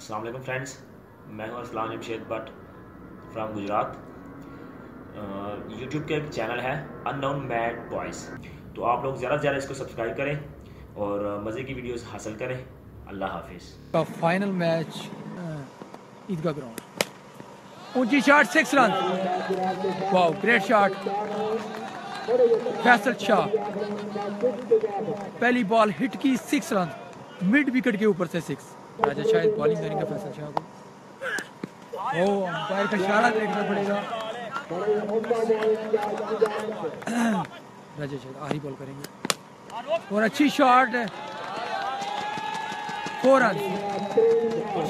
السلام علیکم فرینڈس میں ہوں اسلام جمشید بٹ فرام گجرات۔ یوٹیوب کے ایک چینل ہے ان نون میڈ بوائز تو آپ لوگ زیادہ سے زیادہ اس کو سبسکرائب کریں اور مزے کی ویڈیوز حاصل کریں۔ اللہ حافظ۔ کا فائنل میچ عیدگاہ گراؤنڈ۔ اونچی shot six run wow great shot Faisal Shah پہلی بال ہٹ کی سکس رن مڈ وکٹ کے اوپر سے سکس راجا شاید بالنگ کریں گے فیصل شاہ کو او امپائر کا اشارہ دیکھنا پڑے گا راجا شاید آہی بال کریں گے اور اچھی شاٹ ہے فور رن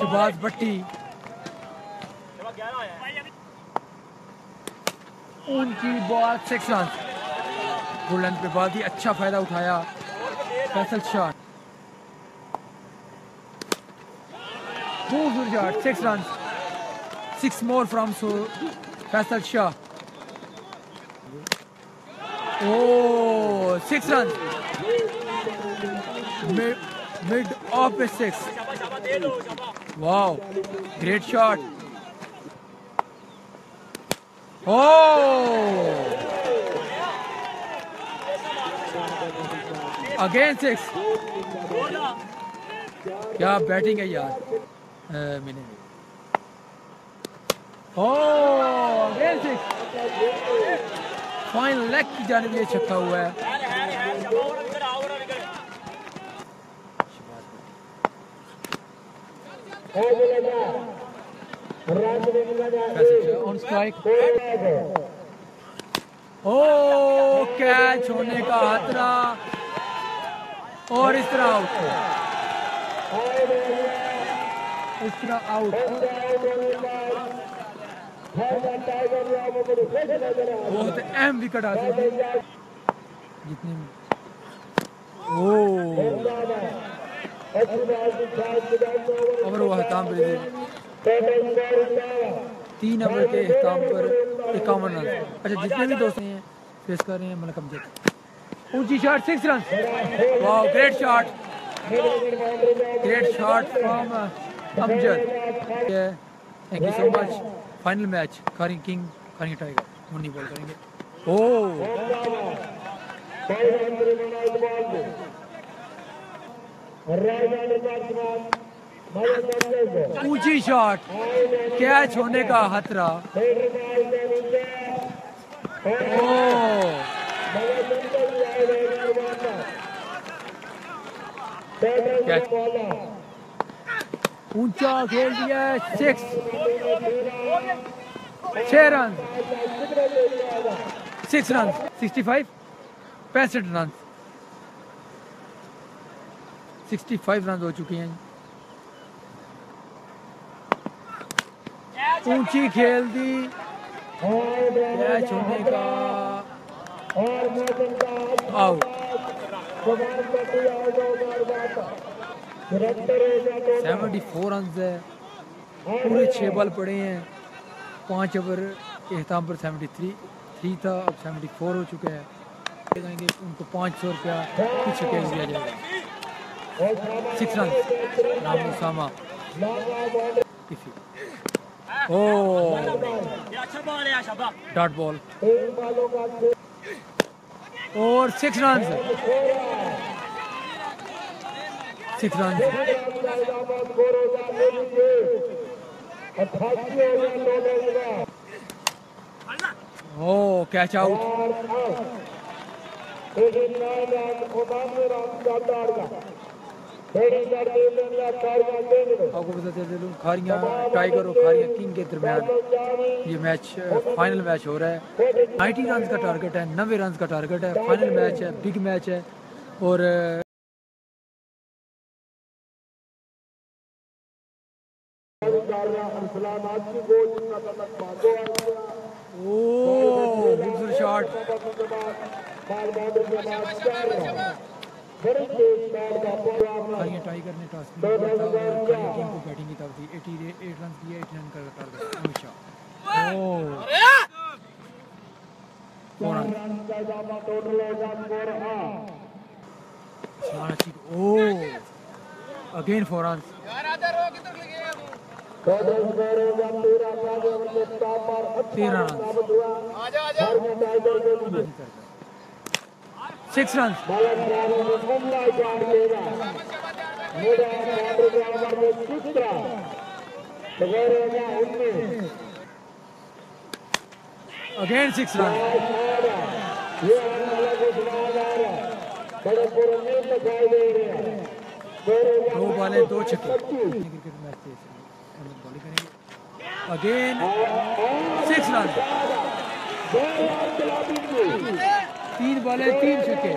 شباز بٹی ان کی بال سکس رن گولڈن پہ بعد ہی اچھا فائدہ اٹھایا Faisal shot 200 yards, 6 runs. 6 more from Su Faisal Shah. Oh, runs. Mid, mid off with 6. Wow, great shot. Oh! Again 6. Yeah, batting a yard. Again six final leg کی جانب یہ چھکا ہوا ہے او کیچ ہونے کا خطرہ اور اس طرح آؤٹ طرح آؤٹ بہت اہم وکٹ آتی ہے۔ جتنی او اور وہ احتام پر تین اوور کے احتام پر اکاون رن۔ اچھا جتنے بھی دوست ہیں فیس کر رہے ہیں ملک امجد اونچی shot six run wow great shot great shot from Amjad thank you so much final match کاری کنگ کاری ٹائیگر منی بال کریں گے او اونچی شاٹ کیچ ہونے کا خطرہ اونچا کھیل دیا سکس چھ run six run sixty five پینسٹھ رن سکسٹی فائیو رن ہو چکے ہیں اونچی کھیل دی۔ کیچ ہونے کا۔ آؤٹ سیونٹی فور رنز ہے، پورے چھ بال پڑے ہیں۔ پانچ اوور احتام پر سیونٹی تھری تھری تھا، اب سیونٹی فور ہو چکے ہیں گے ان کو پانچ سو روپیہ کچھ کیش دیا جائے گا سکس رن رام اسامہ۔ Dot ball. اور سکس رن سکس جی۔ Oh, catch out. آپ کو بتاتے دے کھاریاں، ٹائیگر اور کھاریاں کنگ کے درمیان یہ میچ فائنل میچ ہو رہا ہے۔ نائنٹی رنز کا ٹارگٹ ہے، نوے رنز کا ٹارگٹ ہے۔ فائنل میچ ہے، بگ میچ ہے اور شاٹ ٹائیگر نے ٹاس کو بیٹنگ کی طرف دی ایٹی ایٹ ایٹ رن کا اگین فور رنس تیرہ run six run again six run دو بالیں دو چھکے کرکٹ میچ تھے کریں گے۔ اگین سکس رن تین بالیں تین چھکے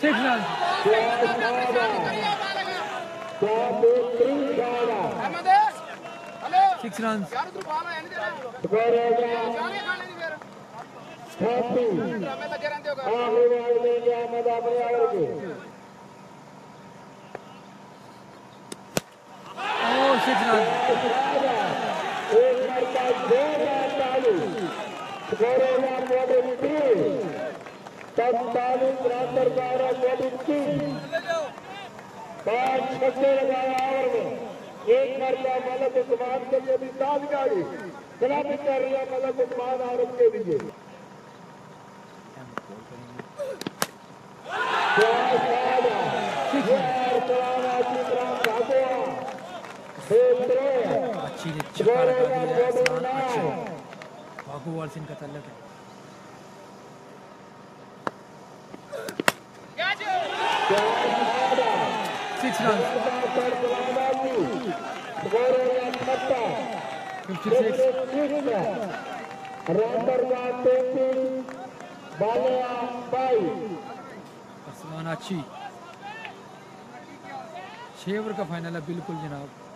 سکس رن سکس హ్యాపీ اور ایک مرتبہ ملک عثمان کے لیے بھی سات کلب کر رہی ہے ملک عثمان عورت کے لیے چھکا لگا دیا ہے اسلام اچھی بھاگو وال سے ان کا تعلق ہے۔ سکس رن ففٹی سکس اسلمان اچھی چھ اوور کا فائنل ہے بالکل جناب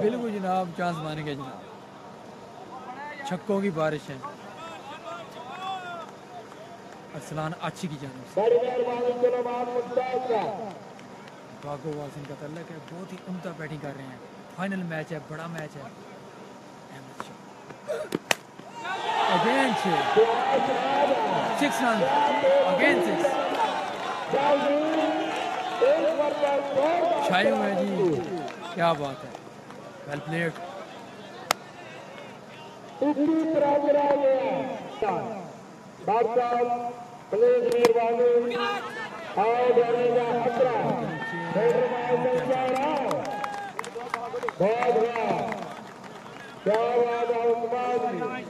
بالکل جناب چانس مانے گے جناب۔ چھکوں کی بارش ہے۔ ارسلان اچھی کی جانب باغو واسن کا تعلق ہے بہت ہی عمدہ بیٹنگ کر رہے ہیں۔ فائنل میچ ہے بڑا میچ ہے۔ Ahmad Shah. Again six run again six چھائے ہوئے جی۔ کیا بات ہے۔ ویل پلیڈ اسی طرح گرا گیا ڈاکٹر صاحب پلیز مہربانی آؤ جانے کا خطرہ میرے مائل کیا رہا بہت ہوا کیا بات ہے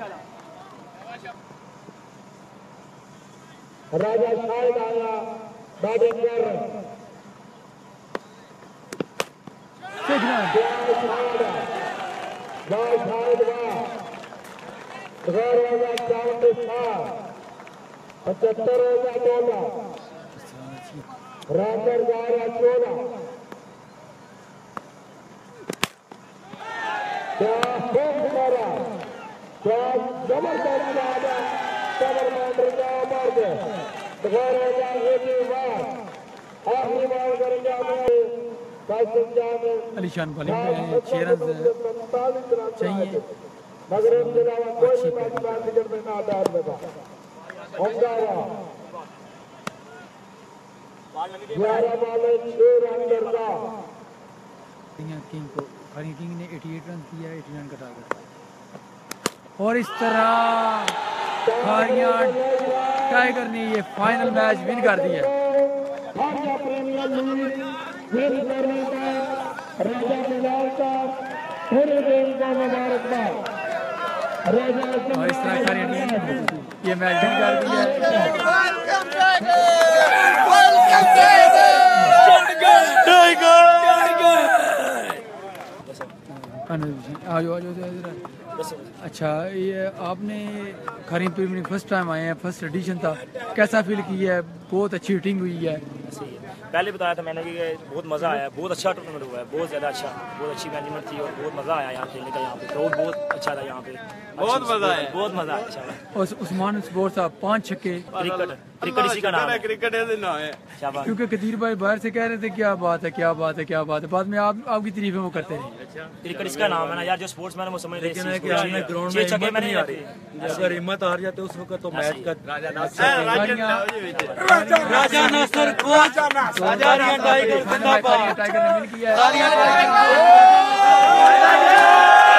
عثمان پچہتر ہوگا اچھی رابر گارا چودہ۔ کیا خوب مارا کیا زبردست مارا صبر مانڈر کا مار دے غیر والا یہ بات آخری بار ہمیں قاسم جامع علی شان بالنگ میں چھ رن چاہیے۔ کے علاوہ کوئی میچ میں نہ میں گیارہ چھ رن کنگ کو ہری کنگ نے 88 رن کیا 80 رن کا ٹارگیٹ اور اس طرح ٹائیگر نے یہ فائنل میچ ون کر دیا بھارتیہ پریمیئر لیگ ویل کرنے کا راجا بلال کا پورے ٹیم کا مبارکباد۔ راجا اچھا یہ آپ نے کھریم پریمنگ فرسٹ ٹائم آئے ہیں فرسٹ ایڈیشن تھا کیسا فیل کیا ہے بہت اچھی ہٹنگ ہوئی ہے پہلے بتایا تھا میں نے کہ بہت مزہ آیا بہت اچھا ٹورنامنٹ ہوا ہے بہت زیادہ اچھا بہت اچھی مینجمنٹ تھی اور بہت مزہ آیا یہاں کھیلنے کا یہاں پہ کراؤڈ بہت اچھا تھا یہاں پہ۔ بہت مزہ آیا۔ بہت مزہ آیا عثمان صاحب پانچ چھکے۔ کرکٹ۔ کیونکہ قدیر بھائی باہر سے کہہ رہے تھے کیا بات ہے کیا بات ہے کیا بات ہے بعد میں آپ کی تریفیں وہ کرتے رہے کرکٹ اس کا نام ہے نا یار جو سپورٹس مین وہ سمجھ رہے ہیں کہ ہم گراؤنڈ میں ہمت نہیں آ رہی اگر ہمت ہار جاتے اس وقت تو میچ کا راجہ ناصر راجہ ناصر کوچ راجہ ناصر راجہ ناصر راجہ ناصر راجہ ناصر راجہ ناصر راجہ ناصر راجہ ناصر